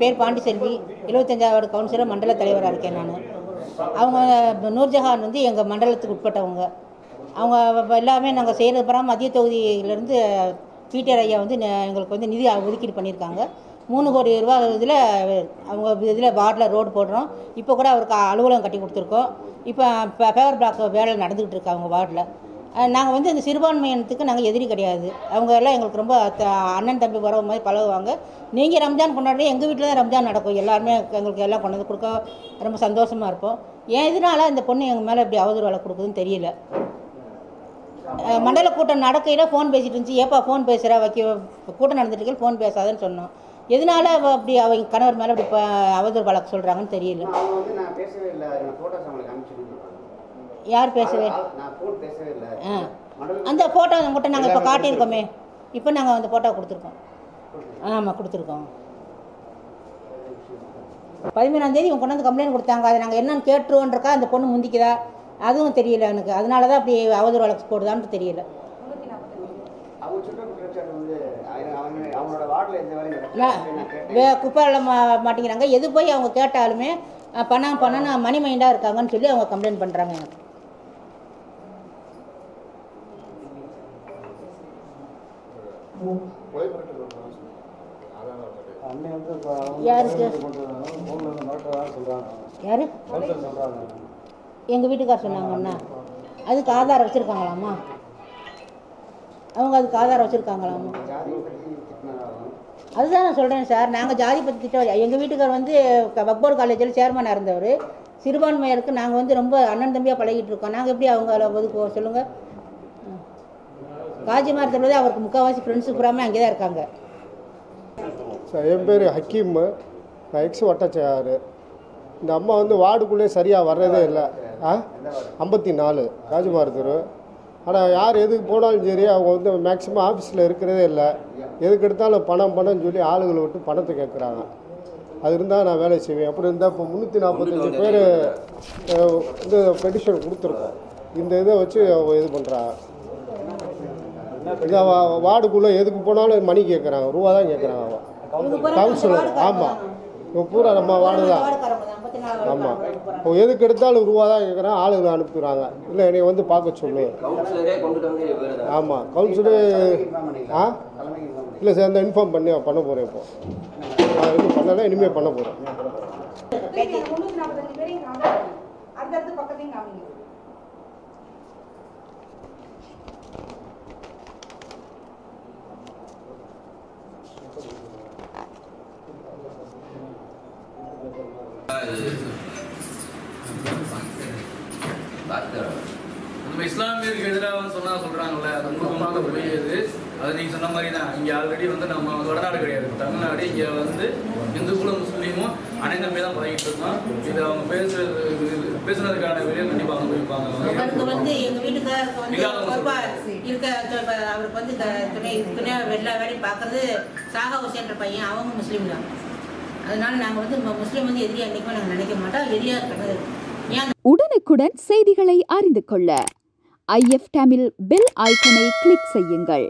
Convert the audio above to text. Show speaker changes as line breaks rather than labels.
பேர் பாண்டிச்செல்வி எழுபத்தஞ்சாவது கவுன்சிலர் மண்டல தலைவராக இருக்கேன் நான். அவங்க நூர்ஜஹான் வந்து எங்கள் மண்டலத்துக்கு உட்பட்டவங்க. அவங்க எல்லாமே நாங்கள் செய்கிறது பிறகு மத்திய தொகுதியிலேருந்து பீட்டர் ஐயா வந்து எங்களுக்கு வந்து நிதி ஒதுக்கீடு பண்ணியிருக்காங்க. மூணு கோடி ரூபா இதில் அவங்க இதில் வார்டில் ரோடு போடுறோம். இப்போ கூட அவருக்கு அலுவலகம் கட்டி கொடுத்துருக்கோம். இப்போ பேவர் பிளாக் வேலை நடந்துக்கிட்டு இருக்கு அவங்க வார்டில். நாங்கள் வந்து இந்த சிறுபான்மையினத்துக்கு நாங்கள் எதிரி கிடையாது. அவங்க எல்லாம் எங்களுக்கு ரொம்ப அண்ணன் தம்பி உறவு மாதிரி பழகுவாங்க. நீங்கள் ரம்ஜான் கொண்டாடி எங்கள் வீட்டில் தான் ரம்ஜான் நடக்கும். எல்லாருமே எங்களுக்கு எல்லாம் கொண்டு வந்து கொடுக்க ரொம்ப சந்தோஷமாக இருப்போம். ஏன் இதனால் இந்த பொண்ணு எங்கள் மேலே இப்படி அவதூறு வேலை கொடுக்குதுன்னு தெரியல. மண்டல கூட்டம் நடக்கையில் ஃபோன் பேசிட்டு இருந்துச்சு. ஏப்பா ஃபோன் பேசுகிற வைக்க கூட்டம் நடந்துட்டு ஃபோன் பேசாதன்னு சொன்னோம். எதனால அவள் அப்படி அவங்க கணவர் மேலே அப்படி அவதூறு வழக்கு சொல்கிறாங்கன்னு தெரியல. யார் பேசவே? ஆ. அந்த ஃபோட்டோ உங்கள்கிட்ட நாங்கள் இப்போ காட்டியிருக்கோமே. இப்போ நாங்கள் அந்த ஃபோட்டோ கொடுத்துருக்கோம். ஆமாம் கொடுத்துருக்கோம். பதிமூணாம் தேதி இவங்க கொண்டு வந்து கம்ப்ளைண்ட் கொடுத்தாங்க. அதை நாங்கள் என்னன்னு கேட்டுருவோன்றக்கா அந்த பொண்ணு முந்திக்குதா? அதுவும் தெரியல எனக்கு. அதனால தான் அப்படி அவதூறு வழக்கு போடுதான்னு தெரியல. குப்பையில் மா மாட்டேங்கிறாங்க எது போய் அவங்க கேட்டாலுமே அஹ், பணம் பணம் மணி மைண்டாக இருக்காங்கன்னு சொல்லி அவங்க கம்ப்ளைண்ட் பண்ணுறாங்க எனக்கு. யாரு? எங்கள் வீட்டுக்கார் சொன்னாங்கண்ணா அதுக்கு ஆதாரம் வச்சுருக்காங்களாம்மா? அவங்க அதுக்கு ஆதாரம் வச்சுருக்காங்களாம்மா? அதுதான் நான் சொல்கிறேன் சார். நாங்கள் ஜாதி பற்றி திட்டம் எங்கள் வீட்டுக்கார் வந்து க- வக்போர் காலேஜில் சேர்மனாக இருந்தவர். சிறுபான்மையருக்கு நாங்கள் வந்து ரொம்ப அண்ணன் தம்பியாக பழகிட்டு இருக்கோம். நாங்கள் எப்படி அவங்கள ஒதுக்குவோம்? சொல்லுங்கள் காஜி மரத்தில் அவருக்கு முக்கால்வாசி ஃப்ரெண்ட்ஸு பூராமே அங்கே தான் இருக்காங்க
என் பேர் ஹக்கீம். நான் எக்ஸ் வட்டச்சாரு இந்த அம்மா வந்து வார்டுக்குள்ளே சரியாக வர்றதே இல்லை. ஆ? ஐம்பத்தி நாலு ராஜமார் தெரு. ஆனால் யார் எதுக்கு போனாலும் சரி அவங்க வந்து மேக்ஸிமம் ஆஃபீஸில் இருக்கிறதே இல்லை. எதுக்கு எடுத்தாலும் பணம் பணம்னு சொல்லி ஆளுகளை விட்டு பணத்தை கேட்குறாங்க அது இருந்தால் நான் வேலை செய்வேன். அப்படி இருந்தால் இப்போ முந்நூற்றி நாற்பத்தஞ்சு பேர் இந்த பெட்டிஷன் கொடுத்துருக்கோம். இந்த இதை வச்சு அவங்க இது பண்ணுறாங்க இந்த வா- வார்டுக்குள்ளே எதுக்கு போனாலும் மணி கேட்குறாங்க ரூபா தான் கேட்குறாங்க அவன். கவுன்சிலர் ஆமாம் இப்போ பூரா நம்ம வார்டு தான்.
வார்டுக்காரங்க தான், 54
ஆமாம். இப்போ எதுக்கு எடுத்தாலும் ரூபா தான் கேட்குறான் ஆளுங்களை அனுப்புகிறாங்க இல்லை என்னை வந்து பார்க்க சொல்லு. ஆமாம் கவுன்சிலர்
இன்ஃபார்ம் பண்ணிங்களா
ஆ
தலைமைக்கு இன்ஃபார்ம் பண்ணி
இல்லை சார் அந்த இன்ஃபார்ம் பண்ணி. பண்ண போகிறேன் இப்போ. நான் இன்னும் பண்ணலை இனிமேல் பண்ண போகிறேன்
அடுத்தடுத்து பக்கத்தையும் காமிங்க.
நம்ம இஸ்லாமியருக்கு எதிராக சொன்னா சொல்றாங்கல்ல அது முழுக்க பொய் அது அது நீங்க சொன்ன மாதிரி தான் இங்க ஆல்ரெடி வந்து நம்ம வடநாடு கிடையாது. தமிழ்நாடு இங்க வந்து இந்துக்களும் முஸ்லீமும் அனைத்துமே தான் பழகிட்டு இருக்கோம். இது அவங்க பேசுறது பேசுனதுக்கான வெளியே கண்டிப்பா அவங்க
அவருக்கு வந்து எங்க வீட்டுக்காருக்கு வந்து இருக்க இப்ப அவருக்கு வந்து துணை துணை எல்லா வேலையும் பார்க்கறது சாகா ஹுசேன்ற பையன். அவங்க முஸ்லீம் தான். அதனால நாங்கள் வந்து முஸ்லீம் வந்து எதிரியா என்றைக்குமே நாங்கள் நினைக்க மாட்டோம். எதிரியா இருக்கிறது
உடனுக்குடன் செய்திகளை அறிந்து கொள்ள ஐஎஃப் தமிழ் பெல் ஐக்கனை கிளிக் செய்யுங்கள்.